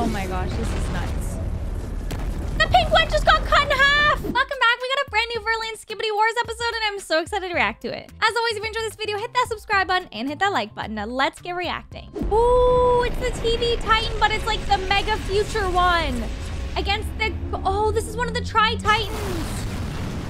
Oh my gosh, this is nuts. The pink one just got cut in half! Welcome back. We got a brand new Virlance Skibidi Wars episode, and I'm so excited to react to it. As always, if you enjoyed this video, hit that subscribe button and hit that like button. Now let's get reacting. Ooh, it's the TV Titan, but it's like the Mega Future one. Against the... Oh, this is one of the Tri-Titans.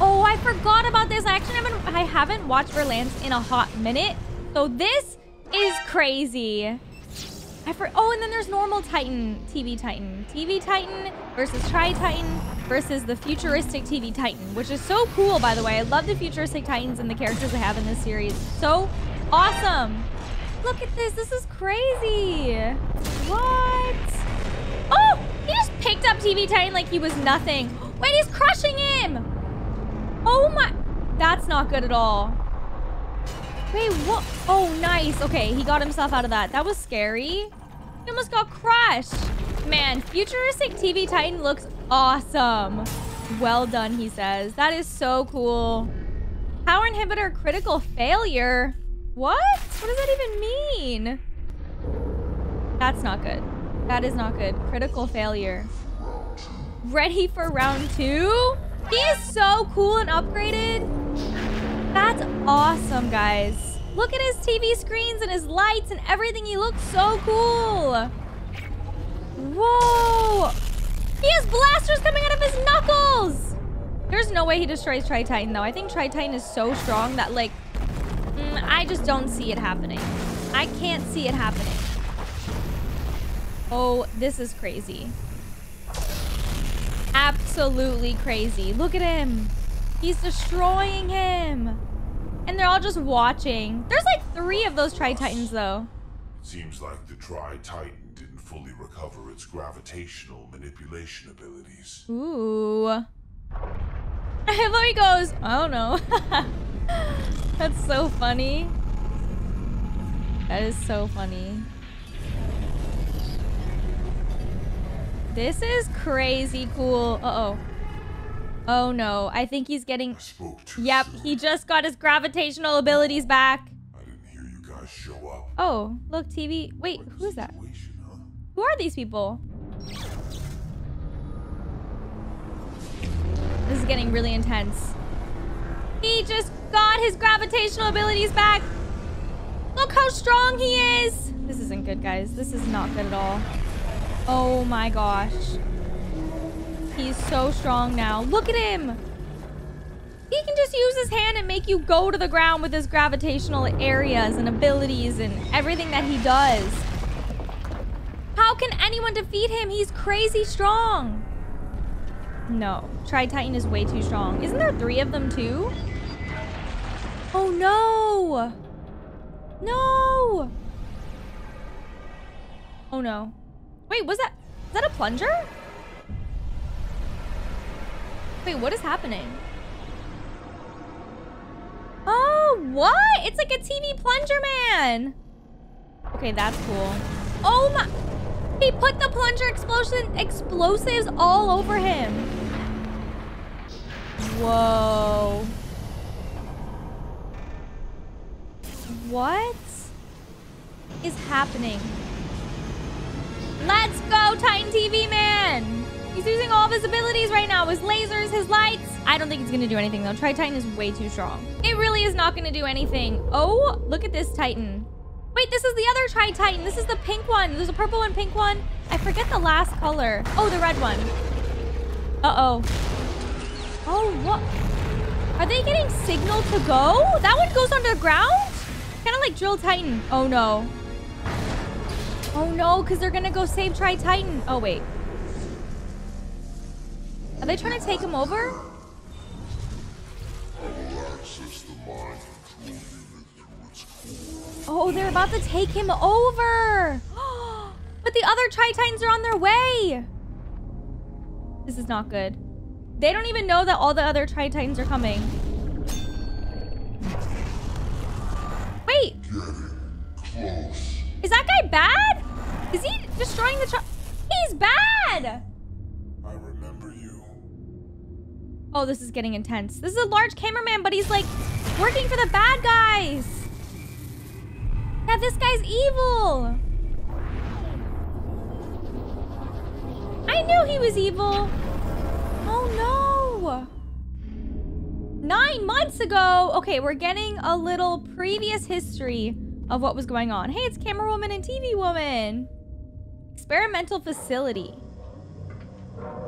Oh, I forgot about this. I actually haven't... I haven't watched Virlance in a hot minute. So this is crazy. I for oh, and then there's normal Titan, TV Titan. TV Titan versus Tri-Titan versus the futuristic TV Titan, which is so cool, by the way. I love the futuristic Titans and the characters they have in this series. So awesome. Look at this. This is crazy. What? Oh, he just picked up TV Titan like he was nothing. Wait, he's crushing him. Oh my. That's not good at all. Wait, what? Oh, nice. Okay, he got himself out of that. That was scary. He almost got crushed. Man, futuristic TV Titan looks awesome. Well done, he says. That is so cool. Power inhibitor critical failure. What? What does that even mean? That's not good. That is not good. Critical failure. Ready for round two? He is so cool and upgraded. That's awesome, guys. Look at his TV screens and his lights and everything. He looks so cool. Whoa. He has blasters coming out of his knuckles. There's no way he destroys Tri-Titan, though. I think Tri-Titan is so strong that, like, mm, I just don't see it happening. I can't see it happening. Oh, this is crazy. Absolutely crazy. Look at him. He's destroying him. And they're all just watching. There's like three of those Tri-Titans, though. Seems like the Tri-Titan didn't fully recover its gravitational manipulation abilities. Ooh. And he goes, I don't know. That's so funny. That is so funny. This is crazy cool. Uh-oh. Oh no, I think he's getting... Yep, he just got his gravitational abilities back. I didn't hear you guys show up. Oh, look, TV. Wait, who's that? Huh? Who are these people? This is getting really intense. He just got his gravitational abilities back. Look how strong he is. This isn't good, guys. This is not good at all. Oh my gosh. He's so strong now. Look at him. He can just use his hand and make you go to the ground with his gravitational areas and abilities and everything that he does. How can anyone defeat him? He's crazy strong. No. Tri-Titan is way too strong. Isn't there three of them too? Oh no! No! Oh no. Wait, was that... Is that a plunger? Wait, what is happening? Oh, what? It's like a TV plunger man. Okay, that's cool. Oh my... He put the plunger explosion explosives all over him. Whoa. What is happening? Let's go, Titan TV! He's using all of his abilities right now. His lasers, his lights. I don't think going to do anything, though. Tri-Titan is way too strong. It really is not going to do anything. Oh, look at this Titan. Wait, this is the other Tri-Titan. This is the pink one. There's a purple and pink one. I forget the last color. Oh, the red one. Uh-oh. Oh, what? Are they getting signal to go? That one goes underground? Kind of like Drill Titan. Oh, no. Oh, no, because they're going to go save Tri-Titan. Oh, wait. They trying to take him over? Oh, they're about to take him over. but the other Tri-Titans are on their way. This is not good. They don't even know that all the other Tri-Titans are coming. Wait. Is that guy bad? Is he destroying the He's bad! Oh, this is getting intense. This is a large cameraman, but he's like working for the bad guys. Yeah, this guy's evil. I knew he was evil. Oh no. Nine months ago. Okay, we're getting a little previous history of what was going on. Hey, it's camera woman and TV woman. Experimental facility.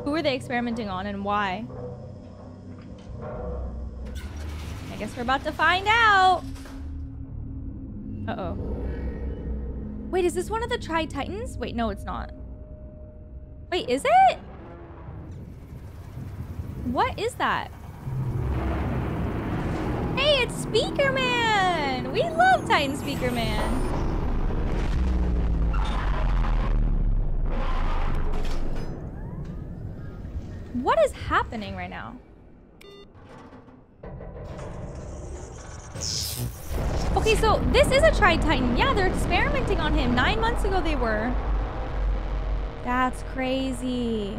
Who are they experimenting on and why? I guess we're about to find out. Uh-oh. Wait, is this one of the Tri-Titans? Wait, no, it's not. Wait, is it? What is that? Hey, it's Speaker Man! We love Titan Speaker Man. What is happening right now? Okay, so this is a Tri-Titan. Yeah, they're experimenting on him. Nine months ago they were. That's crazy.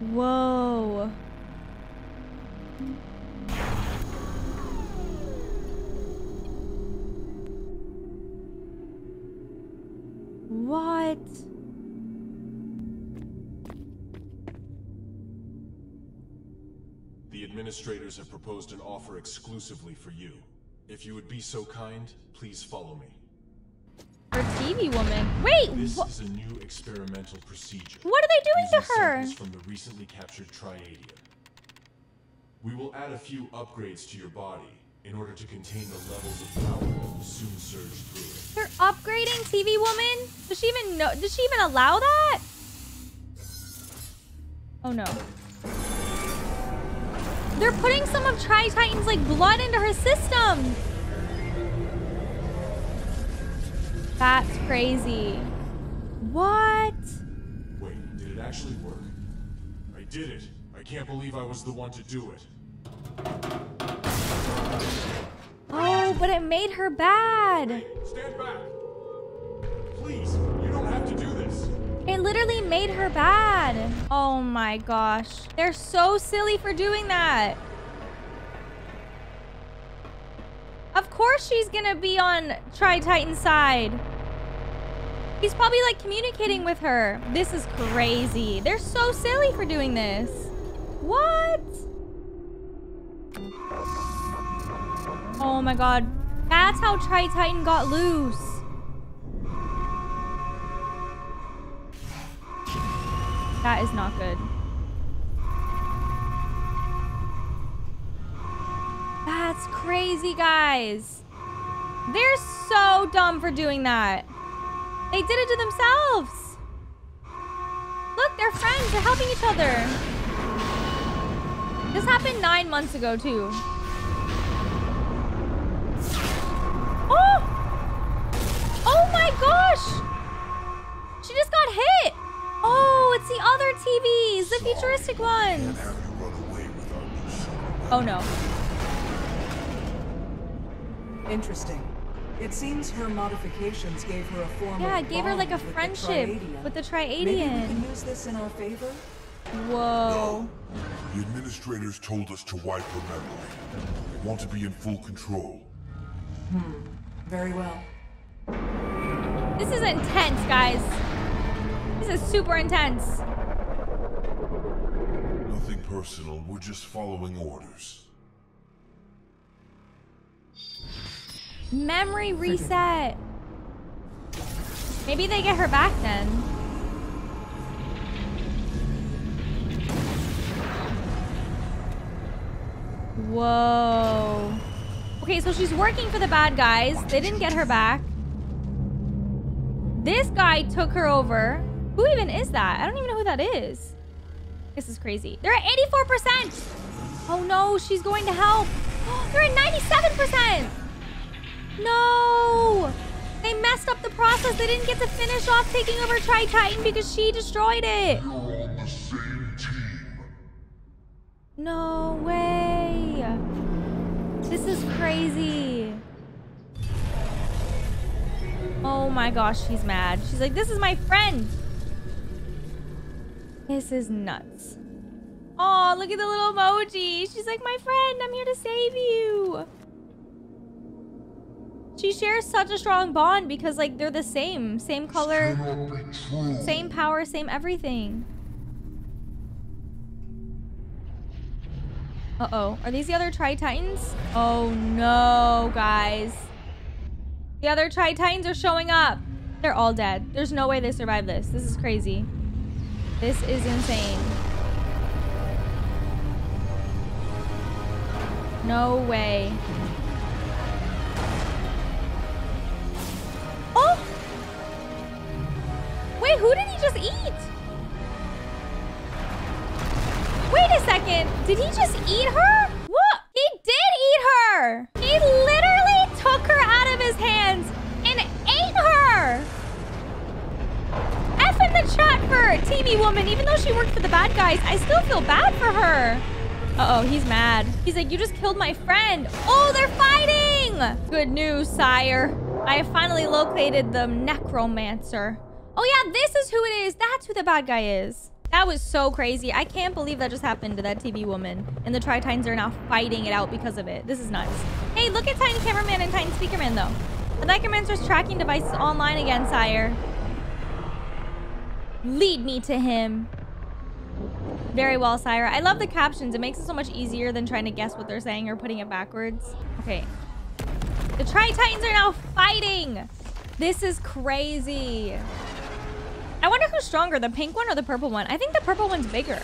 Whoa. Administrators have proposed an offer exclusively for you. If you would be so kind, please follow me. Her TV woman. Wait, This is a new experimental procedure. what are they doing to her? from the recently captured Triadia. We will add a few upgrades to your body in order to contain the levels of power that will soon surge through it. They're upgrading TV woman? Does she even know? Does she even allow that? Oh no. They're putting some of Tri-Titan's like blood into her system. That's crazy. What? Wait, did it actually work? I did it. I can't believe I was the one to do it. Oh, but it made her bad. Hey, stand back! Literally made her bad. Oh my gosh. They're so silly for doing that. Of course she's gonna be on Tri-Titan's side. He's probably like communicating with her. This is crazy. They're so silly for doing this. What? Oh my god. That's how Tri-Titan got loose. That is not good. That's crazy, guys. They're so dumb for doing that. They did it to themselves. Look, they're friends. They're helping each other. This happened nine months ago, too. Oh! Oh my gosh! She just got hit! It's the other TVs, the futuristic ones. have you run away without you showing Oh no. Interesting. It seems her modifications gave her a form Yeah, of it gave her like a bond with the friendship Triadian. with the Maybe we can use this in our favor? Whoa. The administrators told us to wipe her memory. They want to be in full control. Hmm. Very well. This is intense, guys. This is super intense. Nothing personal, we're just following orders. Memory reset. Maybe they get her back then. Whoa. Okay, so she's working for the bad guys. They didn't get her back. This guy took her over. Who even is that? I don't even know who that is. This is crazy. They're at 84%. Oh no, she's going to help. They're at 97%. No! They messed up the process. They didn't get to finish off taking over Tri Titan because she destroyed it. You're on the same team. No way. This is crazy. Oh my gosh, she's mad. She's like, this is my friend. This is nuts. Oh, look at the little emoji. She's like, my friend, I'm here to save you. She shares such a strong bond because like they're the same. Same color, same power, same everything. Uh-oh. Are these the other Tri-Titans? Oh no, guys. The other Tri-Titans are showing up. They're all dead. There's no way they survive this. This is crazy. This is insane. No way. Oh! Wait, who did he just eat? Wait a second. Did he just eat her? What? He did eat her. Woman. Even though she worked for the bad guys, I still feel bad for her. Uh-oh, he's mad. He's like, you just killed my friend. Oh, they're fighting! Good news, sire. I have finally located the necromancer. Oh yeah, this is who it is. That's who the bad guy is. That was so crazy. I can't believe that just happened to that TV woman. And the Tri-Titans are now fighting it out because of it. This is nuts. Hey, look at Tiny Cameraman and Tiny Speakerman, though. The Necromancer's tracking device is online again, sire. Lead me to him. Very well, Sire. I love the captions. It makes it so much easier than trying to guess what they're saying or putting it backwards. Okay. The Tri-Titans are now fighting. This is crazy. I wonder who's stronger, the pink one or the purple one? I think the purple one's bigger.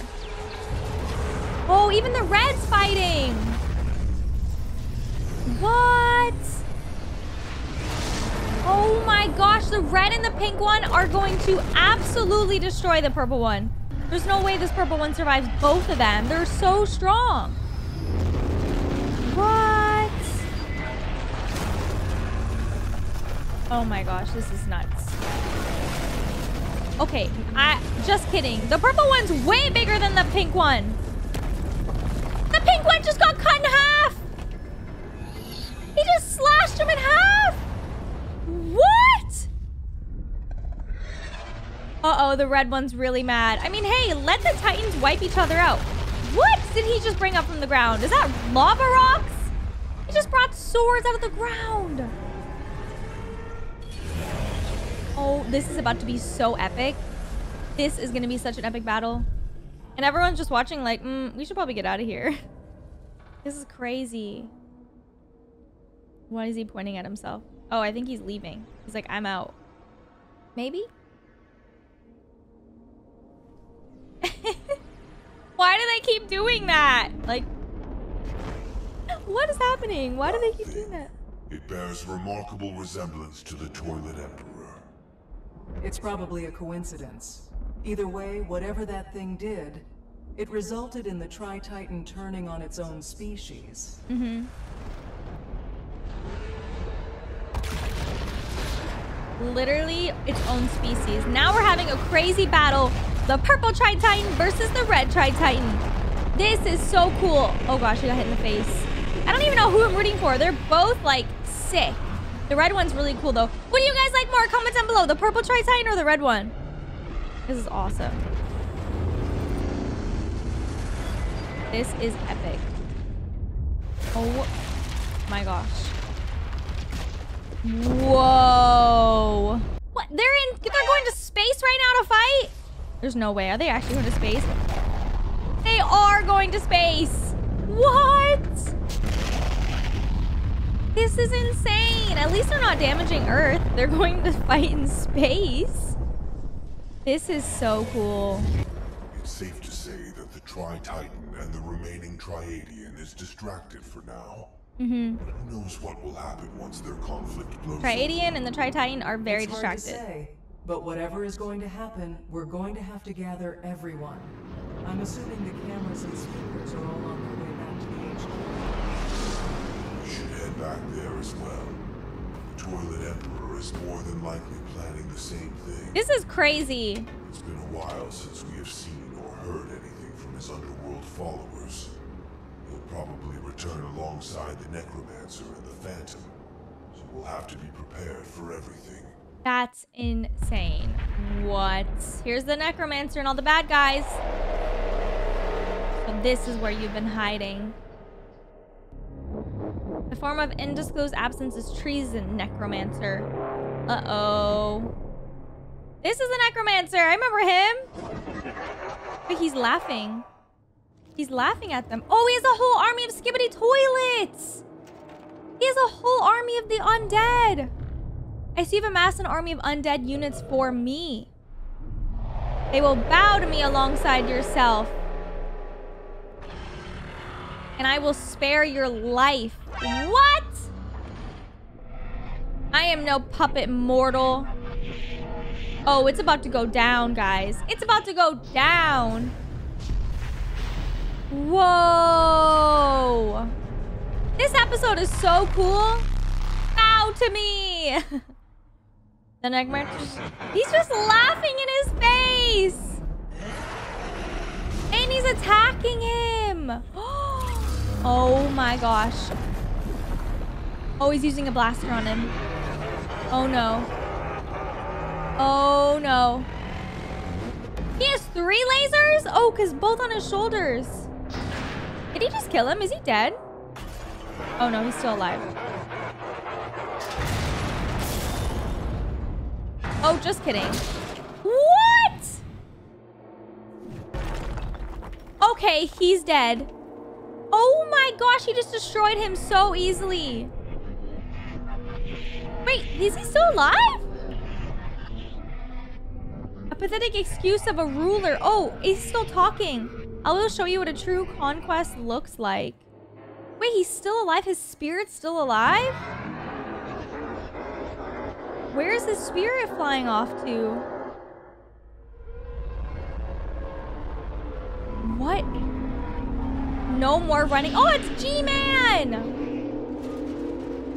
Oh, even the red's fighting. What? Oh my gosh, the red and the pink one are going to absolutely destroy the purple one. There's no way this purple one survives both of them. They're so strong. What? Oh my gosh, this is nuts. Okay, I just kidding. The purple one's way bigger than the pink one. The pink one just got cut in half. He just slashed him in half. What? Uh-oh, the red one's really mad. I mean, hey, let the Titans wipe each other out. What did he just bring up from the ground? Is that lava rocks? He just brought swords out of the ground. Oh, this is about to be so epic. This is going to be such an epic battle. And everyone's just watching like, mm, we should probably get out of here. this is crazy. Why is he pointing at himself? Oh, I think he's leaving. He's like, I'm out. Maybe? Why do they keep doing that? Like, what is happening? Why do they keep doing that? It bears remarkable resemblance to the Toilet Emperor. It's probably a coincidence. Either way, whatever that thing did, it resulted in the Tri-Titan turning on its own species. Mm-hmm. Literally its own species. Now we're having a crazy battle. The purple Tri-Titan versus the red Tri-Titan. This is so cool. Oh gosh, he got hit in the face. I don't even know who I'm rooting for. They're both like sick. The red one's really cool though. What do you guys like more? Comment down below. The purple Tri-Titan or the red one? This is awesome. This is epic. Oh my gosh. Whoa. What? They're in, they're going to space right now to fight? There's no way. Are they actually going to space? They are going to space. What? This is insane. At least they're not damaging Earth. They're going to fight in space. This is so cool. It's safe to say that the Tri-Titan and the remaining Triadian is distracted for now. Mm-hmm. Who knows what will happen once their conflict blows Triadian and the Tri-Titan are very it's hard distracted. To say, but whatever is going to happen, we're going to have to gather everyone. I'm assuming the cameras and speakers are all on their way back to the HQ. We should head back there as well. The Toilet Emperor is more than likely planning the same thing. This is crazy. It's been a while since we have seen or heard anything from his underworld followers. He'll probably return alongside the Necromancer and the Phantom. So we'll have to be prepared for everything. That's insane. What? Here's the Necromancer and all the bad guys. So this is where you've been hiding. The form of undisclosed absence is treason, necromancer. Uh-oh. This is a necromancer. I remember him. But he's laughing. He's laughing at them. Oh, he has a whole army of skibidi toilets. He has a whole army of the undead. I see you've amassed an army of undead units for me. They will bow to me alongside yourself. And I will spare your life. What? I am no puppet mortal. Oh, it's about to go down, guys. It's about to go down. Whoa. This episode is so cool. Bow to me. the nightmare. He's just laughing in his face. And he's attacking him. Oh my gosh. Oh, he's using a blaster on him. Oh no. Oh no. He has three lasers? Oh, because both on his shoulders. Did he just kill him? Is he dead? Oh no, he's still alive. Oh, just kidding. What? Okay, he's dead. Oh my gosh, he just destroyed him so easily. Wait, is he still alive? A pathetic excuse of a ruler. Oh, he's still talking. I will show you what a true conquest looks like. Wait, he's still alive? His spirit's still alive? Where's the spirit flying off to? What? No more running. Oh, it's G-Man!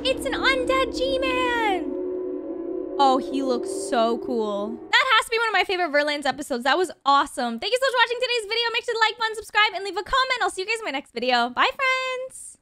It's an undead G-Man! Oh, he looks so cool. That has to be one of my favorite Virlance episodes. That was awesome. Thank you so much for watching today's video. Make sure to like, button, subscribe, and leave a comment. I'll see you guys in my next video. Bye, friends!